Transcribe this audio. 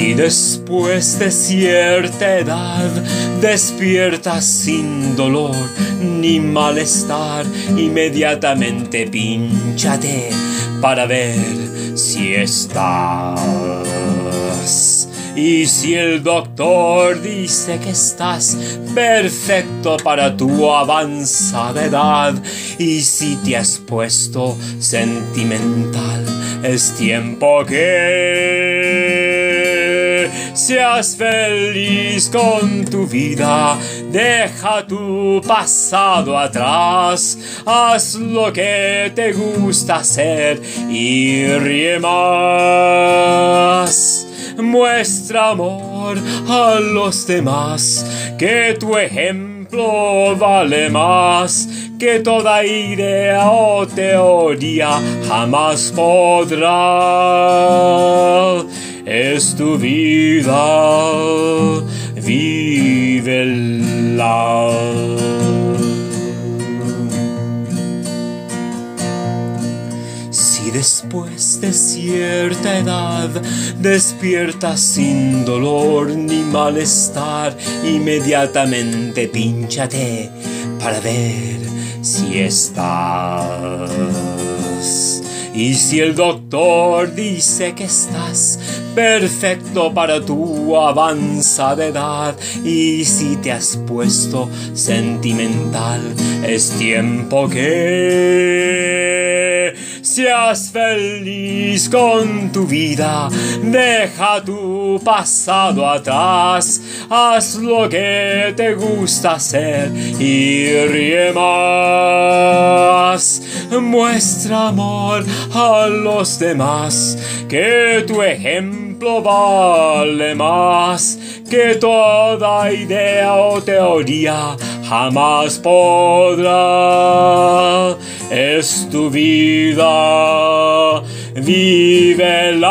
Si después de cierta edad despiertas sin dolor ni malestar, inmediatamente pinchate para ver si estás. Y si el doctor dice que estás perfecto para tu avanzada edad, y si te has puesto sentimental, es tiempo que seas feliz con tu vida. Deja tu pasado atrás, haz lo que te gusta hacer y ríe más. Muestra amor a los demás, que tu ejemplo vale más que toda idea o teoría jamás podrá. Es tu vida, Si después de cierta edad despiertas sin dolor ni malestar, inmediatamente pinchate para ver si estás. Y si el doctor dice que estás perfecto para tu avanzada edad, y si te has puesto sentimental, es tiempo que seas feliz con tu vida, deja tu pasado atrás, haz lo que te gusta hacer y ríe más. Muestra amor a los demás, que tu ejemplo vale más que toda idea o teoría jamás podrá. Es tu vida, vívela.